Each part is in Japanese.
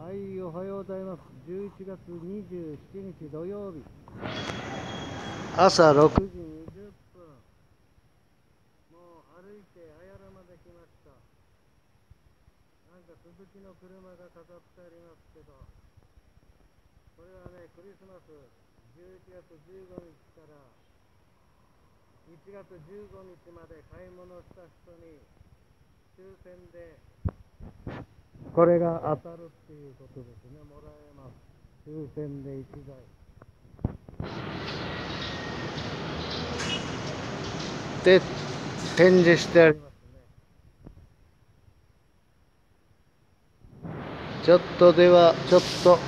はい、おはようございます。11月27日土曜日。朝6時20分。もう歩いて綾良まで来ました。なんか鈴木の車が飾ってありますけど、これはね、クリスマス11月15日から1月15日まで買い物した人に抽選でこれが当たるっていうことですね、もらえます。抽選で1台。で、展示してありますね。ちょっとでは、ちょっと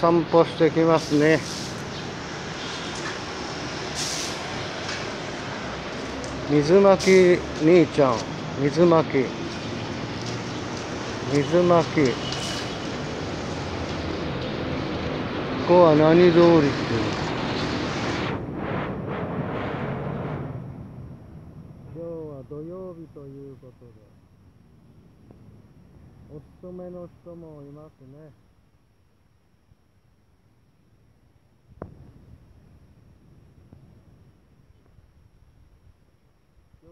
散歩してきますね。水巻兄ちゃん、水巻。水巻ここは何通りって。いう今日は土曜日ということで。お勤めの人もいますね。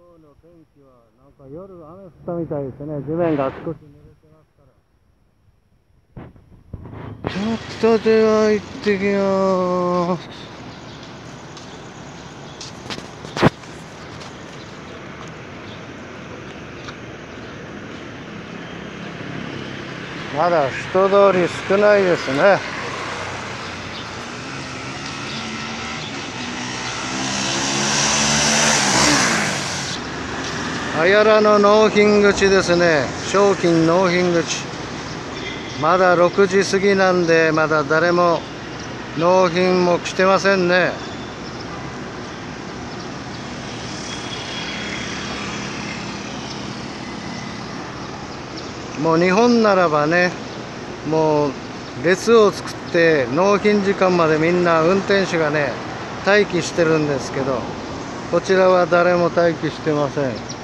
今日の天気はなんか夜雨降ったみたいですね地面があちこち濡れてますからちょっとでは行ってきます。まだ人通り少ないですね。あやらの納品口ですね。商品納品口。まだ6時過ぎなんでまだ誰も納品も来てませんねもう日本ならばねもう列を作って納品時間までみんな運転手がね待機してるんですけどこちらは誰も待機してません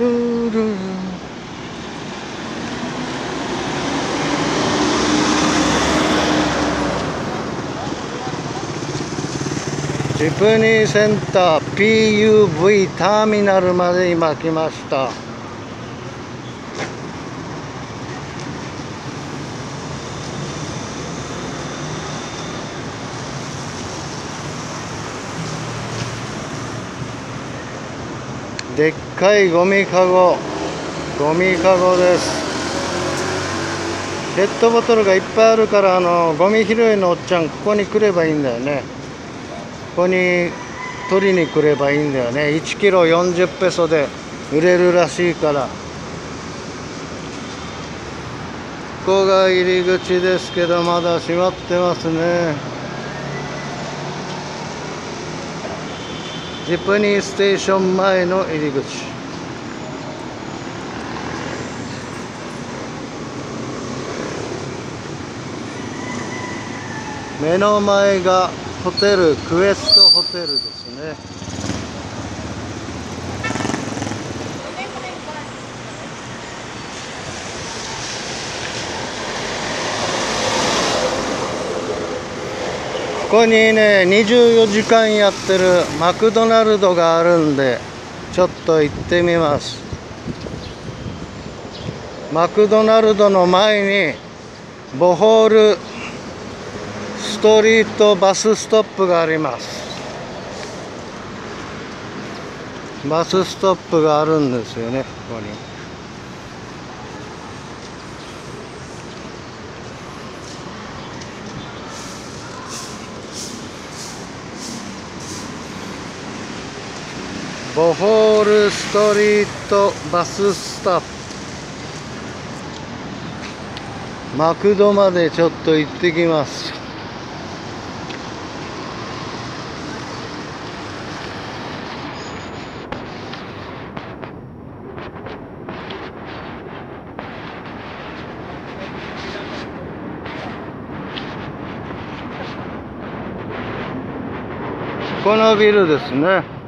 トゥルルジプニーセンター PUV ターミナルまで今来ました。でっかいゴミかごゴミかごです。ペットボトルがいっぱいあるからあのゴミ拾いのおっちゃんここに来ればいいんだよね。ここに取りに来ればいいんだよね。1キロ40ペソで売れるらしいから。ここが入り口ですけどまだ閉まってますね。ジプニーステーション前の入り口。目の前がホテルクエストホテルですね。ここにね24時間やってるマクドナルドがあるんでちょっと行ってみます。マクドナルドの前にボホールストリートバスストップがあります。バスストップがあるんですよねここに。ボホールストリートバスストップ。マクドまでちょっと行ってきます。このビルですね。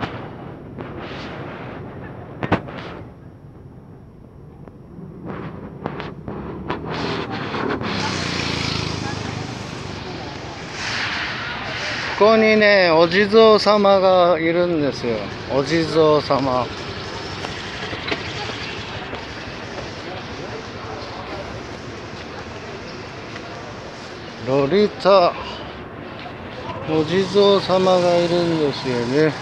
ここにねお地蔵様がいるんですよ。お地蔵様。ロリタ。お地蔵様がいるんですよね。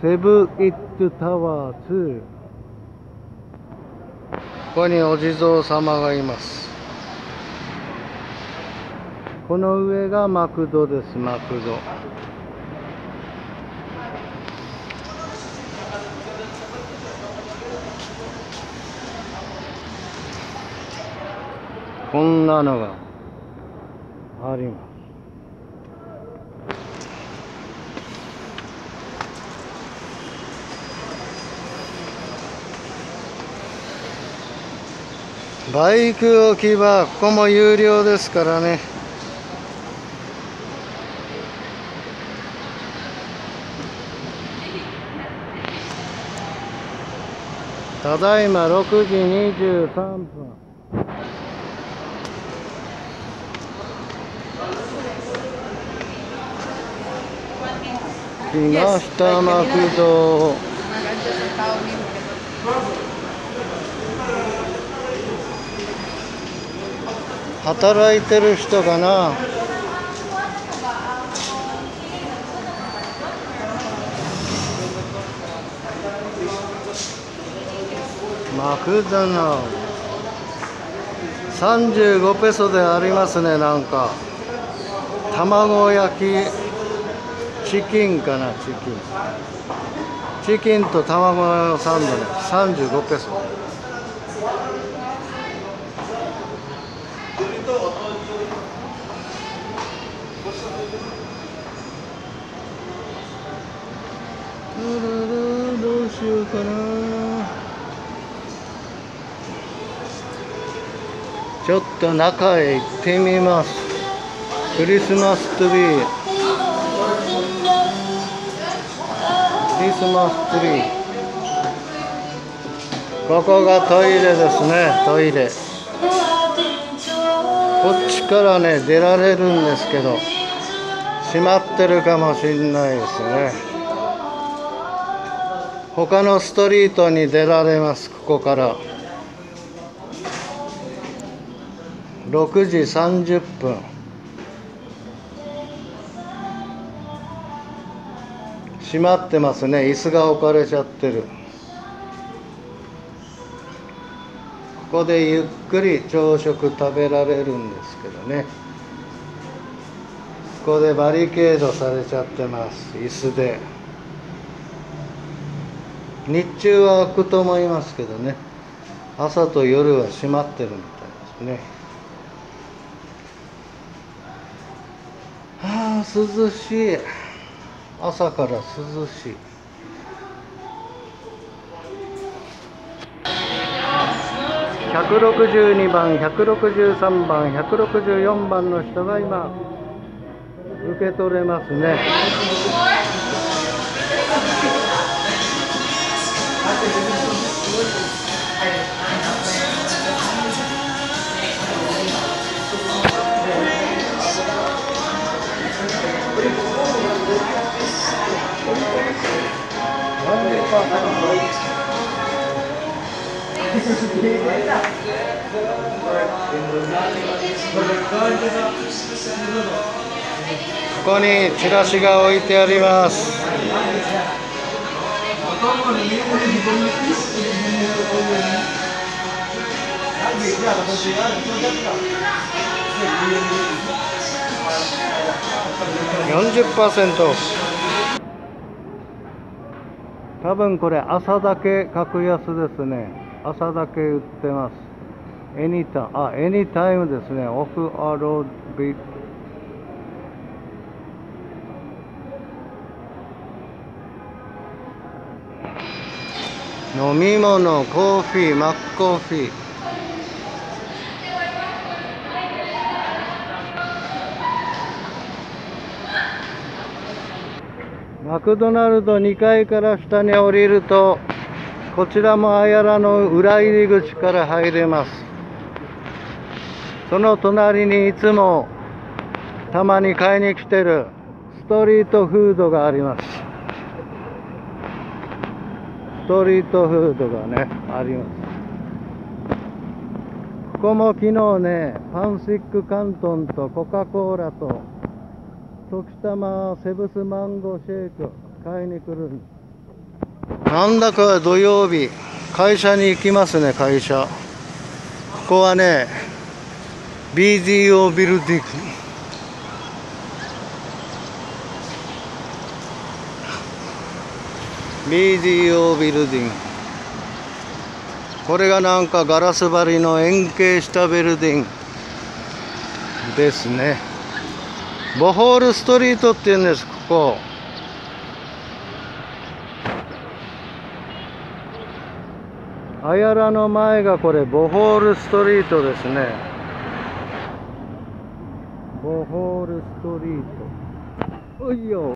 セブンイットタワー2ここにお地蔵様がいます。この上がマクドですマクド。こんなのがあります。バイク置き場ここも有料ですからね。ただいま6時23分。来ましたマクド働いてる人かな？クドナルド35ペソでありますねなんか。卵焼きチキンかなチキン。チキンと卵のサンドで35ペソ。どうしようかな。ちょっと中へ行ってみます。クリスマスツリー。クリスマスツリー。ここがトイレですね。トイレ。こっちからね出られるんですけど閉まってるかもしれないですね。他のストリートに出られますここから。6時30分。閉まってますね。椅子が置かれちゃってる。ここでゆっくり朝食食べられるんですけどね。ここでバリケードされちゃってます。椅子で。日中は開くと思いますけどね。朝と夜は閉まってるみたいですねああ涼しい。朝から涼しい。162番163番164番の人が今受け取れますね。ここにチラシが置いてあります。40%多分これ朝だけ格安ですね。朝だけ売ってます。エニタあエニタイムですね。オフアロービ飲み物コーヒーマックコーヒー。マクドナルド2階から下に降りるとこちらもアヤラの裏入り口から入れます。その隣にいつもたまに買いに来てるストリートフードがあります。ストリートフードがねあります。ここも昨日ねパンシックカントンとコカ・コーラと時たまセブスマンゴーシェイク買いに来る。なんだか土曜日会社に行きますね会社。ここはね BDO ビルディング BDO ビルディングこれがなんかガラス張りの円形したビルディングですね。ボホールストリートって言うんです。ここ。あやらの前がこれボホールストリートですね。ボホールストリート。おいよ。